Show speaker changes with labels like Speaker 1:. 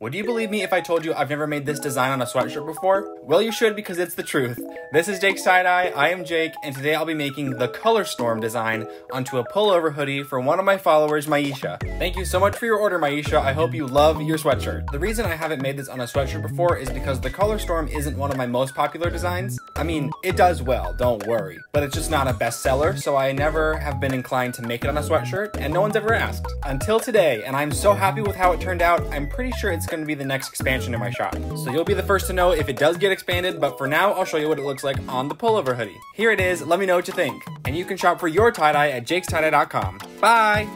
Speaker 1: Would you believe me if I told you I've never made this design on a sweatshirt before? Well, you should because it's the truth. This is Jake's Tie Dye, I am Jake, and today I'll be making the Color Storm design onto a pullover hoodie for one of my followers, Maisha. Thank you so much for your order, Maisha. I hope you love your sweatshirt. The reason I haven't made this on a sweatshirt before is because the Color Storm isn't one of my most popular designs. I mean, it does well, don't worry, but it's just not a bestseller, so I never have been inclined to make it on a sweatshirt, and no one's ever asked. Until today, and I'm so happy with how it turned out, I'm pretty sure it's going to be the next expansion in my shop. So you'll be the first to know if it does get expanded, but for now, I'll show you what it looks like on the pullover hoodie. Here it is, let me know what you think. And you can shop for your tie-dye at jakestieDye.com. Bye!